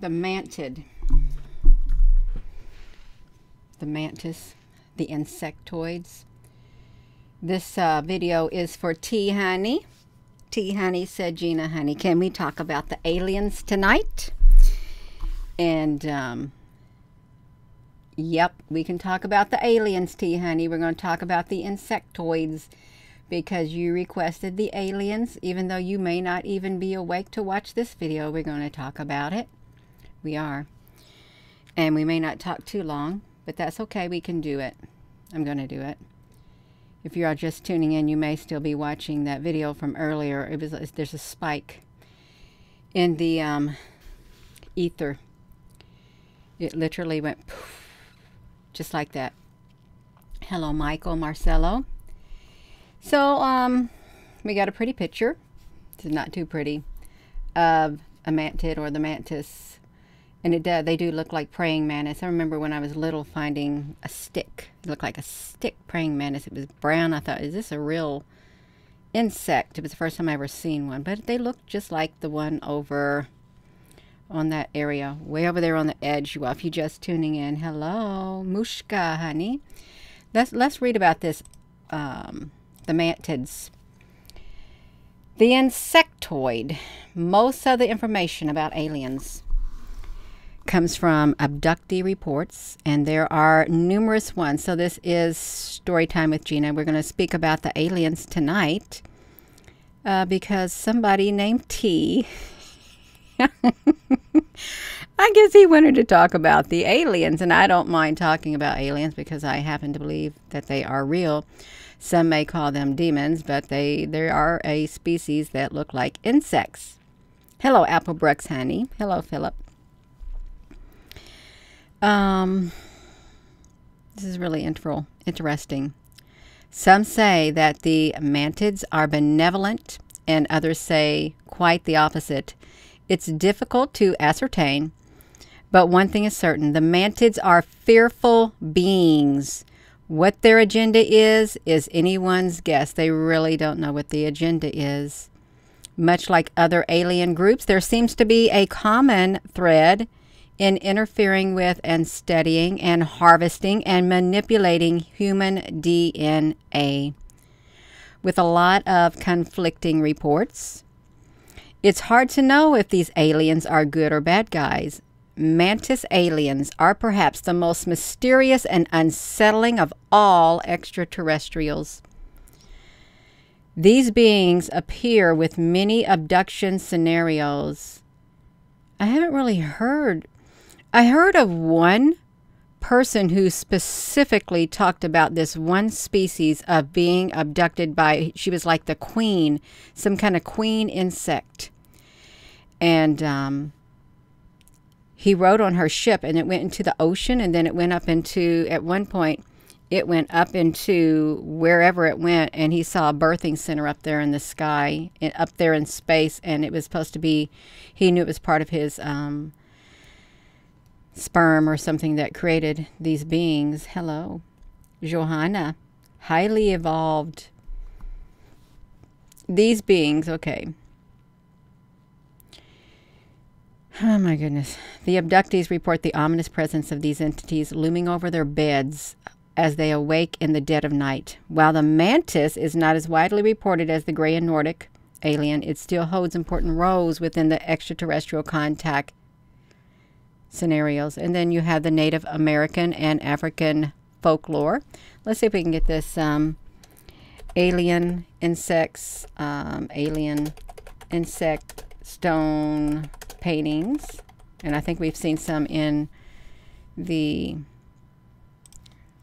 the mantid, the mantis, the insectoids. This uh, video is for T Honey. T Honey said, Gina Honey, can we talk about the aliens tonight? And, um, yep, we can talk about the aliens, T Honey. We're going to talk about the insectoids because you requested the aliens. Even though you may not even be awake to watch this video, we're going to talk about it. We are. And we may not talk too long, but that's okay. We can do it. I'm going to do it. If you are just tuning in, you may still be watching that video from earlier. It was there's a spike in the um, ether. It literally went poof, just like that. Hello, Michael Marcelo. So, um, we got a pretty picture. It's not too pretty of a mantid or the mantis and it does. They do look like praying mantis. I remember when I was little finding a stick. It looked like a stick praying mantis. It was brown. I thought, is this a real insect? It was the first time I ever seen one. But they look just like the one over on that area. Way over there on the edge. Well, if you're just tuning in, hello, Mushka, honey. Let's, let's read about this, um, the mantids. The insectoid. Most of the information about aliens comes from abductee reports, and there are numerous ones. So, this is story time with Gina. We're going to speak about the aliens tonight uh, because somebody named T. I guess he wanted to talk about the aliens, and I don't mind talking about aliens because I happen to believe that they are real. Some may call them demons, but they there are a species that look like insects. Hello, Applebrooks honey. Hello, Philip. Um, this is really interesting. Some say that the mantids are benevolent, and others say quite the opposite. It's difficult to ascertain, but one thing is certain the mantids are fearful beings. What their agenda is, is anyone's guess. They really don't know what the agenda is. Much like other alien groups, there seems to be a common thread in interfering with and studying and harvesting and manipulating human DNA with a lot of conflicting reports. It's hard to know if these aliens are good or bad guys. Mantis aliens are perhaps the most mysterious and unsettling of all extraterrestrials. These beings appear with many abduction scenarios. I haven't really heard I heard of one person who specifically talked about this one species of being abducted by, she was like the queen, some kind of queen insect. And um, he rode on her ship and it went into the ocean and then it went up into, at one point, it went up into wherever it went and he saw a birthing center up there in the sky, up there in space. And it was supposed to be, he knew it was part of his um, sperm or something that created these beings. Hello, Johanna, highly evolved. These beings, okay. Oh my goodness. The abductees report the ominous presence of these entities looming over their beds as they awake in the dead of night. While the mantis is not as widely reported as the gray and Nordic alien, it still holds important roles within the extraterrestrial contact scenarios. And then you have the Native American and African folklore. Let's see if we can get this um, alien insects, um, alien insect stone paintings. And I think we've seen some in the...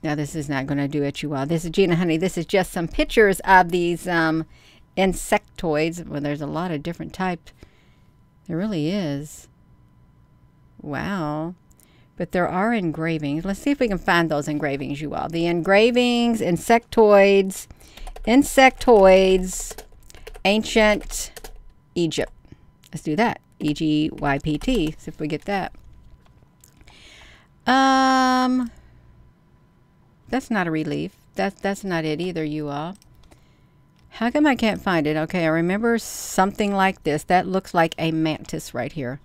Now, this is not going to do it you well. This is Gina Honey. This is just some pictures of these um, insectoids. Well, there's a lot of different types. There really is. Wow. But there are engravings. Let's see if we can find those engravings, you all. The engravings, insectoids, insectoids, ancient Egypt. Let's do that. E-G-Y-P-T. See if we get that. Um, that's not a relief. That's, that's not it either, you all. How come I can't find it? Okay, I remember something like this. That looks like a mantis right here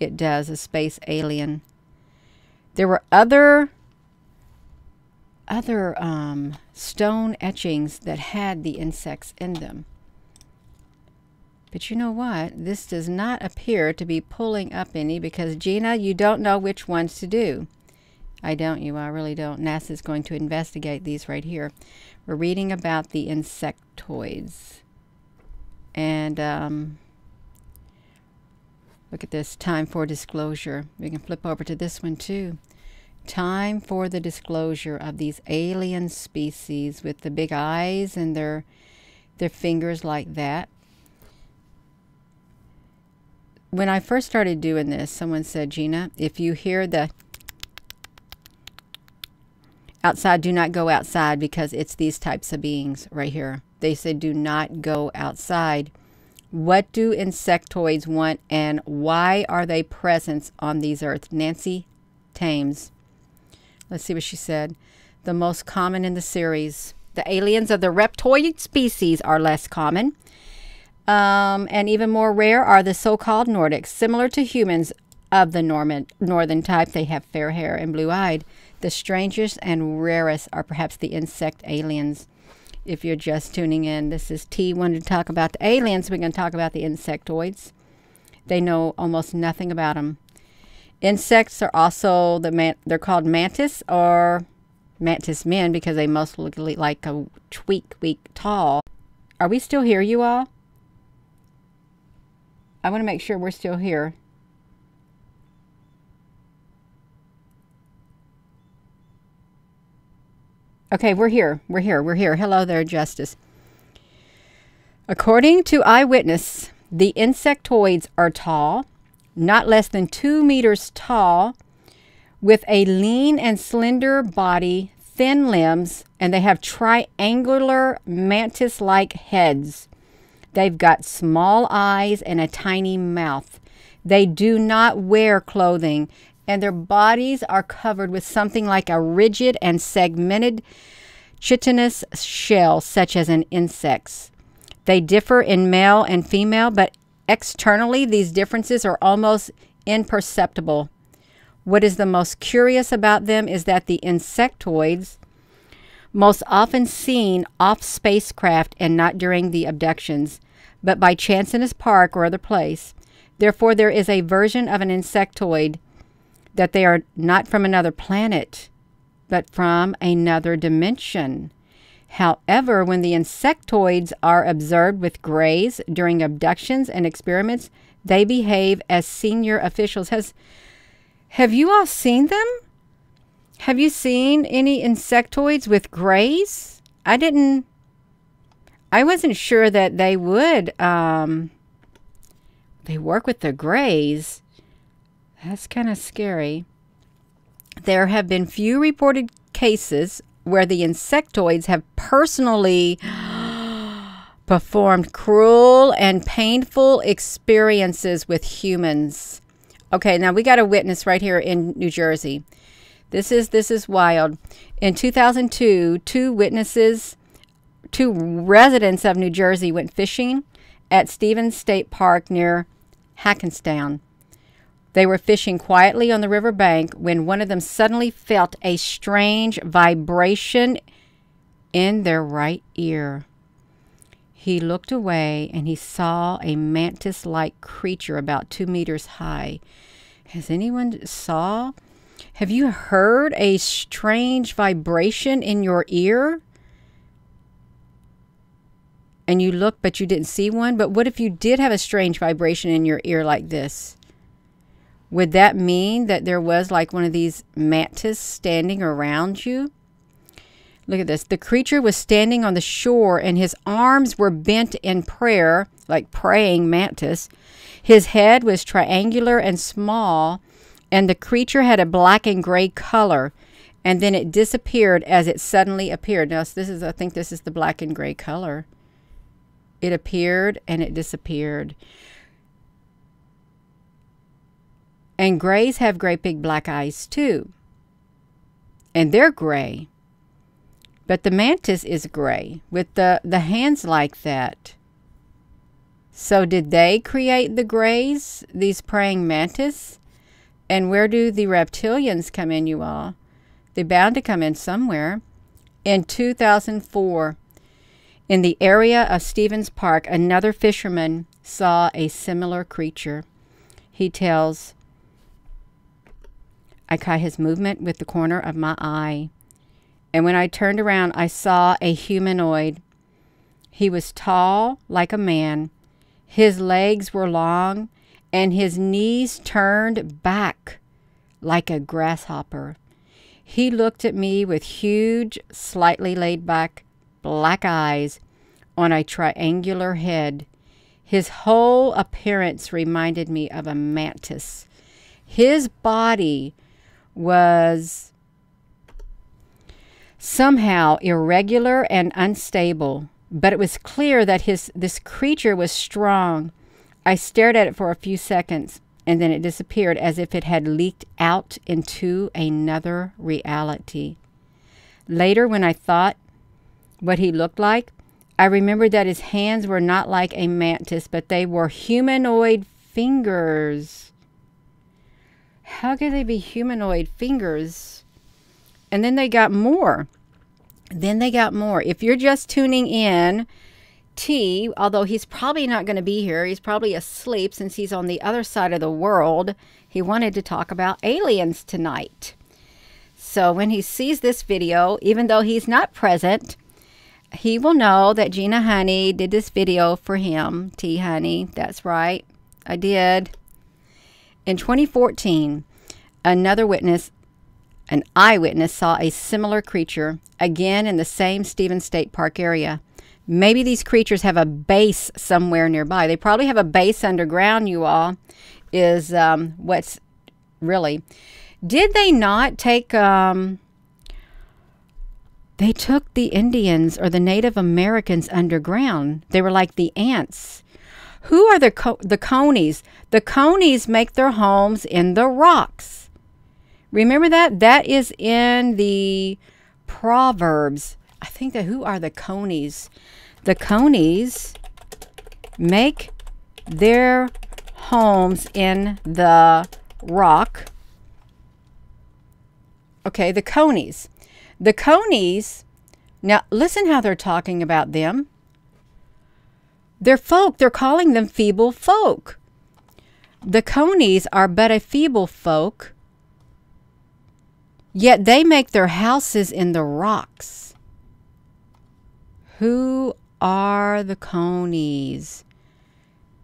it does, a space alien. There were other other um, stone etchings that had the insects in them. But you know what? This does not appear to be pulling up any because, Gina, you don't know which ones to do. I don't, you. I really don't. NASA's going to investigate these right here. We're reading about the insectoids. And um, look at this time for disclosure. We can flip over to this one too. Time for the disclosure of these alien species with the big eyes and their their fingers like that. When I first started doing this, someone said, Gina, if you hear the outside, do not go outside because it's these types of beings right here. They said, do not go outside. What do insectoids want and why are they present on these earths? Nancy Thames. Let's see what she said. The most common in the series. The aliens of the reptoid species are less common. Um, and even more rare are the so called Nordics, similar to humans of the Norman, northern type. They have fair hair and blue eyed. The strangest and rarest are perhaps the insect aliens. If you're just tuning in, this is T. Wanted to talk about the aliens. We're going to talk about the insectoids. They know almost nothing about them. Insects are also the they're called mantis or mantis men because they most look like a tweak week tall. Are we still here, you all? I want to make sure we're still here. Okay, we're here. We're here. We're here. Hello there, Justice. According to Eyewitness, the insectoids are tall, not less than two meters tall, with a lean and slender body, thin limbs, and they have triangular mantis like heads. They've got small eyes and a tiny mouth. They do not wear clothing, and their bodies are covered with something like a rigid and segmented chitinous shell, such as an insect's. They differ in male and female, but Externally, these differences are almost imperceptible. What is the most curious about them is that the insectoids, most often seen off spacecraft and not during the abductions, but by chance in a park or other place. Therefore, there is a version of an insectoid that they are not from another planet, but from another dimension. However, when the insectoids are observed with grays during abductions and experiments, they behave as senior officials. Has have you all seen them? Have you seen any insectoids with grays? I didn't. I wasn't sure that they would. Um, they work with the grays. That's kind of scary. There have been few reported cases where the insectoids have personally performed cruel and painful experiences with humans. Okay, now we got a witness right here in New Jersey. This is this is wild. In 2002, two witnesses, two residents of New Jersey went fishing at Stephens State Park near Hackettstown. They were fishing quietly on the river bank when one of them suddenly felt a strange vibration in their right ear. He looked away and he saw a mantis like creature about two meters high. Has anyone saw? Have you heard a strange vibration in your ear? And you look, but you didn't see one? But what if you did have a strange vibration in your ear like this? Would that mean that there was like one of these mantis standing around you? Look at this. The creature was standing on the shore and his arms were bent in prayer, like praying mantis. His head was triangular and small, and the creature had a black and gray color. And then it disappeared as it suddenly appeared. Now, this is, I think this is the black and gray color. It appeared and it disappeared. And grays have great big black eyes too. And they're gray. But the mantis is gray with the, the hands like that. So, did they create the grays, these praying mantis? And where do the reptilians come in, you all? They're bound to come in somewhere. In 2004, in the area of Stephens Park, another fisherman saw a similar creature. He tells, I caught his movement with the corner of my eye. And when I turned around, I saw a humanoid. He was tall like a man. His legs were long, and his knees turned back like a grasshopper. He looked at me with huge, slightly laid back black eyes on a triangular head. His whole appearance reminded me of a mantis. His body was somehow irregular and unstable, but it was clear that his this creature was strong. I stared at it for a few seconds and then it disappeared as if it had leaked out into another reality. Later, when I thought what he looked like, I remembered that his hands were not like a mantis, but they were humanoid fingers. How could they be humanoid fingers? And then they got more. Then they got more. If you're just tuning in, T, although he's probably not going to be here, he's probably asleep since he's on the other side of the world. He wanted to talk about aliens tonight. So when he sees this video, even though he's not present, he will know that Gina Honey did this video for him. T Honey, that's right. I did. In 2014, another witness, an eyewitness, saw a similar creature, again in the same Stephens State Park area. Maybe these creatures have a base somewhere nearby. They probably have a base underground, you all, is um, what's really. Did they not take. Um, they took the Indians or the Native Americans underground. They were like the ants. Who are the co- the conies? The conies make their homes in the rocks. Remember that? That is in the Proverbs. I think that who are the conies? The conies make their homes in the rock. Okay, the conies. The conies, now listen how they're talking about them. They're folk, they're calling them feeble folk. The conies are but a feeble folk, yet they make their houses in the rocks. Who are the conies?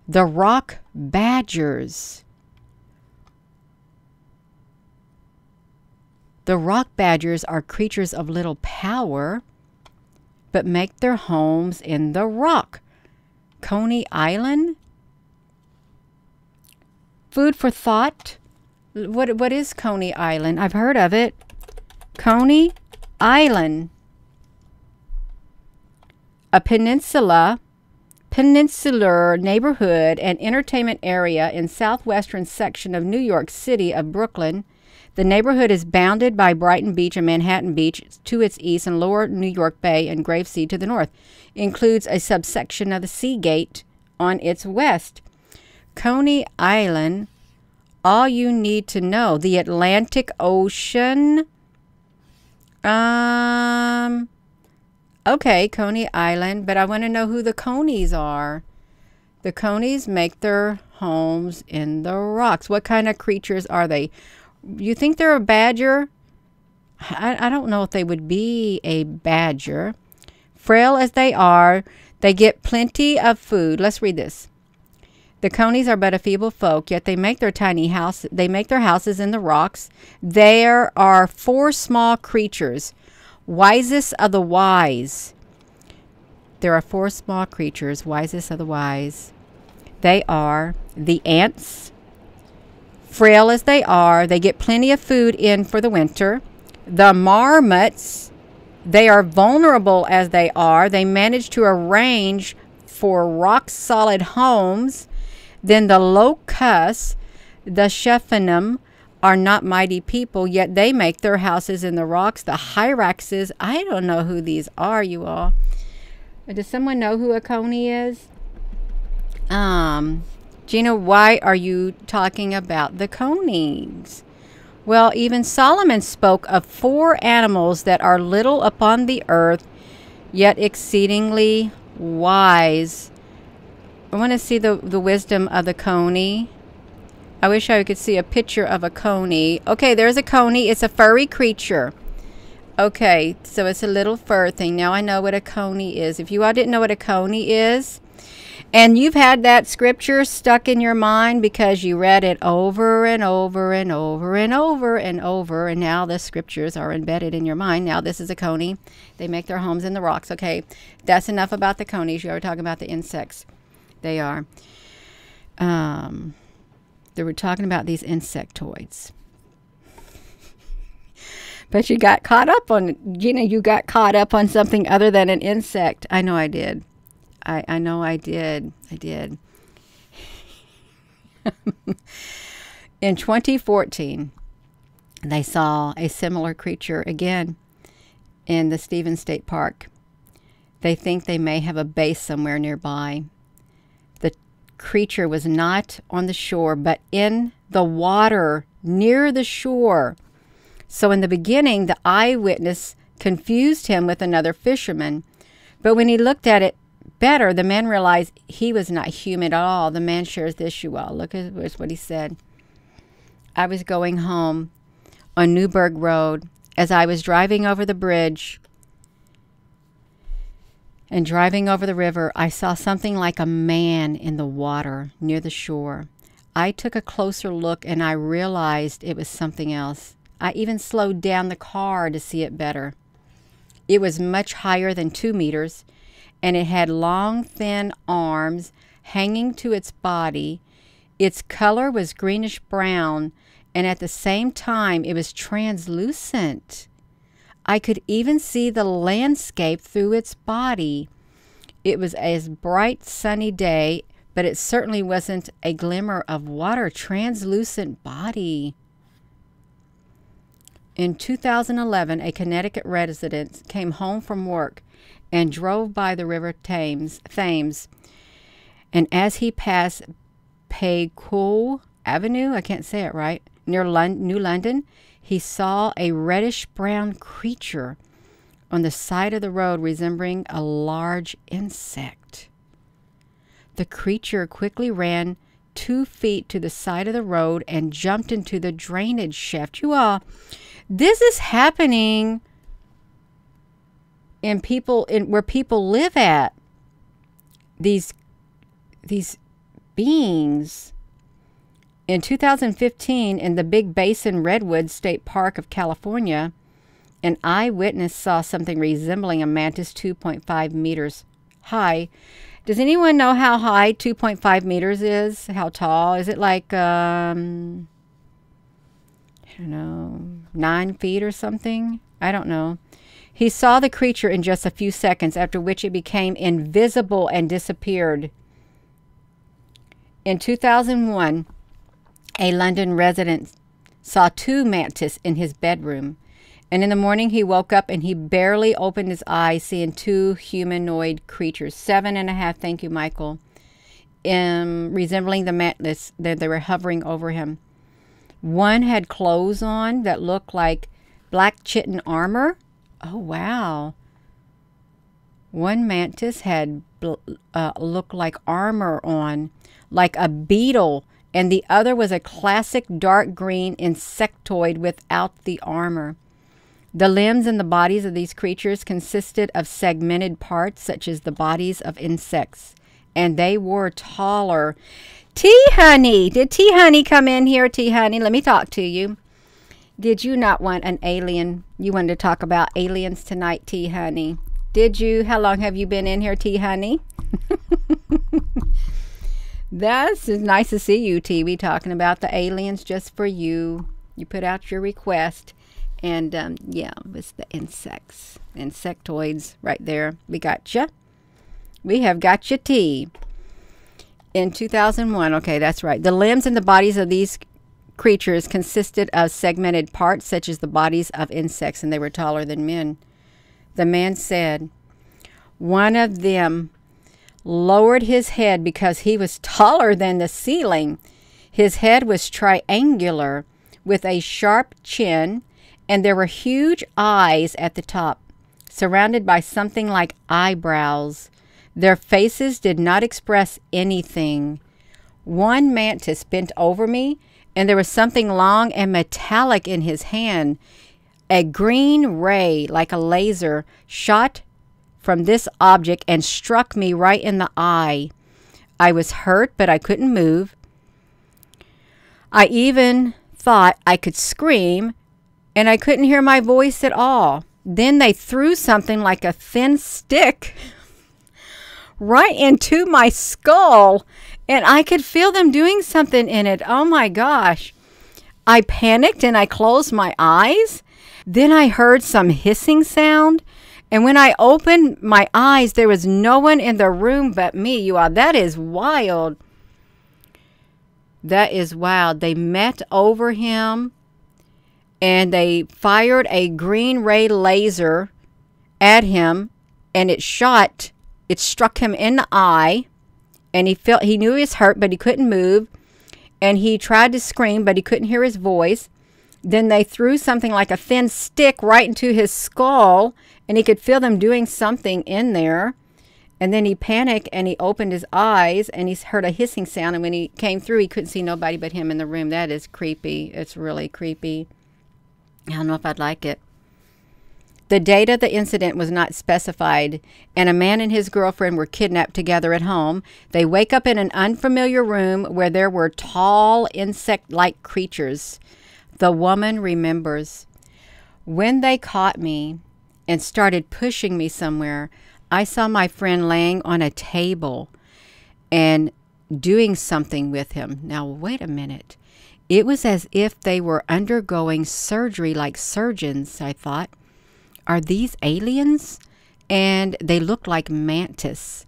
The rock badgers. The rock badgers are creatures of little power, but make their homes in the rock. Coney Island? Food for thought? What, what is Coney Island? I've heard of it. Coney Island. A peninsula, peninsular neighborhood and entertainment area in southwestern section of New York City of Brooklyn the neighborhood is bounded by Brighton Beach and Manhattan Beach to its east and Lower New York Bay and Gravesend to the north. Includes a subsection of the Sea Gate on its west. Coney Island, all you need to know, the Atlantic Ocean. Um okay, Coney Island, but I want to know who the conies are. The conies make their homes in the rocks. What kind of creatures are they? You think they're a badger? I, I don't know if they would be a badger. Frail as they are, they get plenty of food. Let's read this. The conies are but a feeble folk, yet they make their tiny house. They make their houses in the rocks. There are four small creatures, wisest of the wise. There are four small creatures, wisest of the wise. They are the ants, Frail as they are, they get plenty of food in for the winter. The marmots, they are vulnerable as they are. They manage to arrange for rock solid homes. Then the locusts, the Shephanim, are not mighty people, yet they make their houses in the rocks. The hyraxes, I don't know who these are, you all. Does someone know who a coney is? Um, Gina, why are you talking about the conies? Well, even Solomon spoke of four animals that are little upon the earth, yet exceedingly wise. I want to see the, the wisdom of the coney. I wish I could see a picture of a coney. Okay, there's a coney. It's a furry creature. Okay, so it's a little fur thing. Now I know what a coney is. If you all didn't know what a coney is, and you've had that scripture stuck in your mind because you read it over and over and over and over and over, and now the scriptures are embedded in your mind. Now, this is a coney. They make their homes in the rocks. Okay, that's enough about the conies. You are talking about the insects. They are. Um, they were talking about these insectoids. But you got caught up on, you know, you got caught up on something other than an insect. I know I did. I, I know I did. I did. In 2014, they saw a similar creature again in the Stephens State Park. They think they may have a base somewhere nearby. The creature was not on the shore, but in the water near the shore. So in the beginning, the eyewitness confused him with another fisherman. But when he looked at it better, the man realized he was not human at all. The man shares this, you all. Look at what he said. I was going home on Newburgh Road. As I was driving over the bridge and driving over the river, I saw something like a man in the water near the shore. I took a closer look and I realized it was something else. I even slowed down the car to see it better. It was much higher than two meters and it had long, thin arms hanging to its body. Its color was greenish brown, and at the same time, it was translucent. I could even see the landscape through its body. It was a bright, sunny day, but it certainly wasn't a glimmer of water. Translucent body. In 2011, a Connecticut resident came home from work and drove by the River Thames, Thames. And as he passed Paycool Avenue, I can't say it right, near Lon- New London, he saw a reddish brown creature on the side of the road resembling a large insect. The creature quickly ran two feet to the side of the road and jumped into the drainage shaft. You all, this is happening in people in where people live at these these beings in 2015 in the Big Basin Redwood State Park of California an eyewitness saw something resembling a mantis 2.5 meters high. Does anyone know how high 2.5 meters is? How tall? Is it like um i don't know nine feet or something? I don't know he saw the creature in just a few seconds, after which it became invisible and disappeared. In 2001, a London resident saw two mantis in his bedroom. And in the morning, he woke up and he barely opened his eyes, seeing two humanoid creatures, seven and a half, thank you, Michael, um, resembling the mantis that they were hovering over him. One had clothes on that looked like black chitin armor Oh, wow. One mantis had uh, looked like armor on, like a beetle, and the other was a classic dark green insectoid without the armor. The limbs and the bodies of these creatures consisted of segmented parts, such as the bodies of insects, and they were taller. Tea Honey, did Tea Honey come in here? Tea Honey, let me talk to you. Did you not want an alien? You wanted to talk about aliens tonight, Tea Honey. Did you? How long have you been in here, Tea Honey? That's nice to see you, T. We talking about the aliens just for you. You put out your request. And um, yeah, it's the insects, insectoids right there. We got you. We have got you, T. In 2001, okay, that's right. The limbs and the bodies of these creatures consisted of segmented parts, such as the bodies of insects, and they were taller than men. The man said, One of them lowered his head because he was taller than the ceiling. His head was triangular with a sharp chin, and there were huge eyes at the top, surrounded by something like eyebrows. Their faces did not express anything. One mantis bent over me, and there was something long and metallic in his hand. A green ray, like a laser, shot from this object and struck me right in the eye. I was hurt, but I couldn't move. I even thought I could scream, and I couldn't hear my voice at all. Then they threw something like a thin stick right into my skull, and I could feel them doing something in it. Oh my gosh. I panicked and I closed my eyes. Then I heard some hissing sound. And when I opened my eyes, there was no one in the room but me. You all, that is wild. That is wild. They met over him and they fired a green ray laser at him and it shot, it struck him in the eye and he felt he knew he was hurt but he couldn't move and he tried to scream but he couldn't hear his voice. Then they threw something like a thin stick right into his skull and he could feel them doing something in there. And then he panicked and he opened his eyes and he heard a hissing sound. And when he came through, he couldn't see nobody but him in the room. That is creepy. It's really creepy. I don't know if I'd like it. The date of the incident was not specified, and a man and his girlfriend were kidnapped together at home. They wake up in an unfamiliar room where there were tall insect like creatures. The woman remembers. When they caught me and started pushing me somewhere, I saw my friend laying on a table and doing something with him. Now, wait a minute. It was as if they were undergoing surgery like surgeons, I thought. Are these aliens? And they looked like mantis.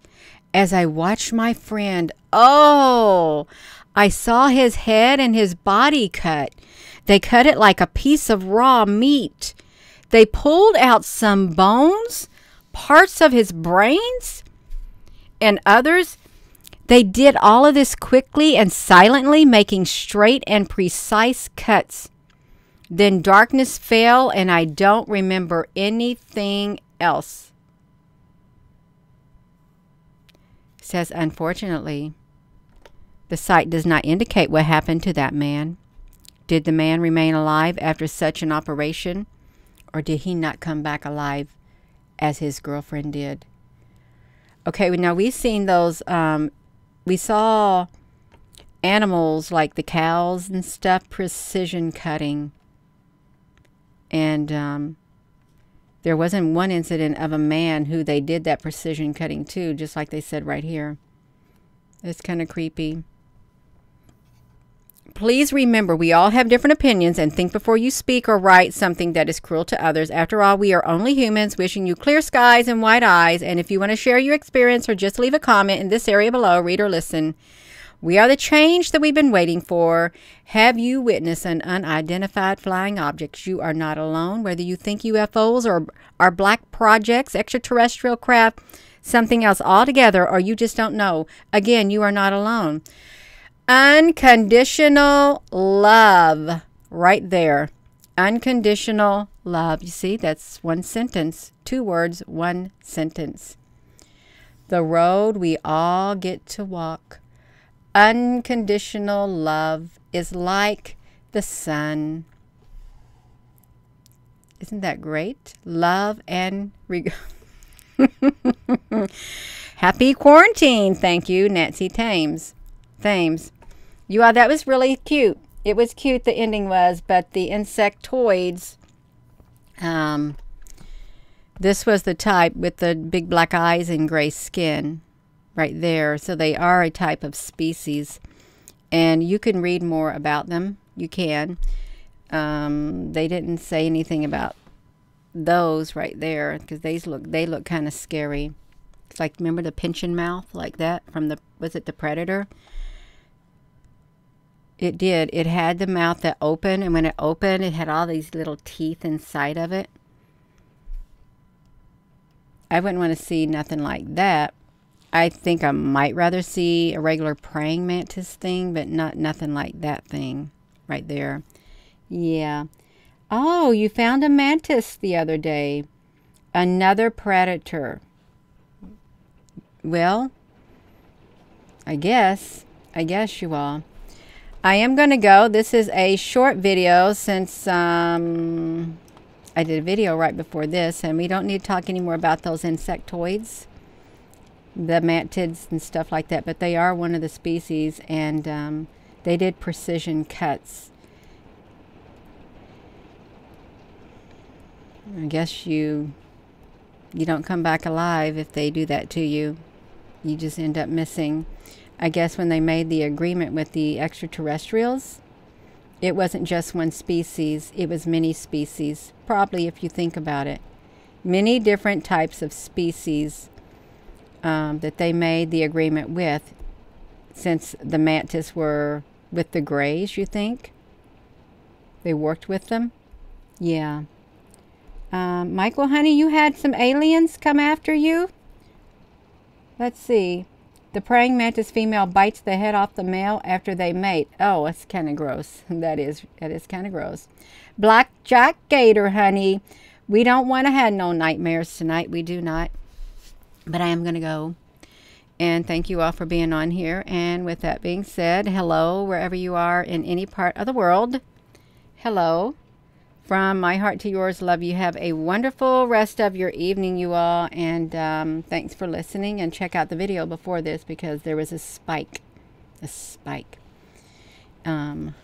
As I watched my friend, oh, I saw his head and his body cut. They cut it like a piece of raw meat. They pulled out some bones parts of his brains and others. They did all of this quickly and silently, making straight and precise cuts. Then darkness fell, and I don't remember anything else. Says, unfortunately, the site does not indicate what happened to that man. Did the man remain alive after such an operation, or did he not come back alive as his girlfriend did. Okay, now we've seen those, um, we saw animals like the cows and stuff precision cutting. And um, there wasn't one incident of a man who they did that precision cutting to, just like they said right here. It's kind of creepy. Please remember, we all have different opinions and think before you speak or write something that is cruel to others. After all, we are only humans wishing you clear skies and white eyes. And if you want to share your experience or just leave a comment in this area below, read or listen. We are the change that we've been waiting for. Have you witnessed an unidentified flying object? You are not alone. Whether you think UFOs or are black projects, extraterrestrial craft, something else altogether, or you just don't know, again, you are not alone. Unconditional love. Right there. Unconditional love. You see, that's one sentence. Two words, one sentence. The road we all get to walk. Unconditional love is like the sun. Isn't that great? Love and regard. Happy quarantine. Thank you, Nancy Thames. Thames. You are, that was really cute. It was cute, the ending was, but the insectoids, um, this was the type with the big black eyes and gray skin right there. So they are a type of species. And you can read more about them. You can. Um, they didn't say anything about those right there because they look they look kind of scary. It's like remember the pinching mouth like that from the was it the predator? It did. It had the mouth that opened, and when it opened, it had all these little teeth inside of it. I wouldn't want to see nothing like that. I think I might rather see a regular praying mantis thing, but not nothing like that thing right there. Yeah. Oh, you found a mantis the other day. Another predator. Well, I guess. I guess you all. I am going to go. This is a short video since um, I did a video right before this, and we don't need to talk anymore about those insectoids, the mantids and stuff like that, but they are one of the species, and um, they did precision cuts. I guess you you don't come back alive if they do that to you. You just end up missing. I guess when they made the agreement with the extraterrestrials, it wasn't just one species, it was many species. Probably, if you think about it, many different types of species um, that they made the agreement with, since the mantis were with the grays, you think? They worked with them? Yeah. Um, Michael, honey, you had some aliens come after you? Let's see. The praying mantis female bites the head off the male after they mate. Oh, it's kind of gross. That is, that is kind of gross. Blackjack gator, honey. We don't want to have no nightmares tonight. We do not. But I am going to go. And thank you all for being on here. And with that being said, hello, wherever you are in any part of the world. Hello. From my heart to yours, love you. Have a wonderful rest of your evening, you all. And um, thanks for listening. And check out the video before this because there was a spike. A spike. Um,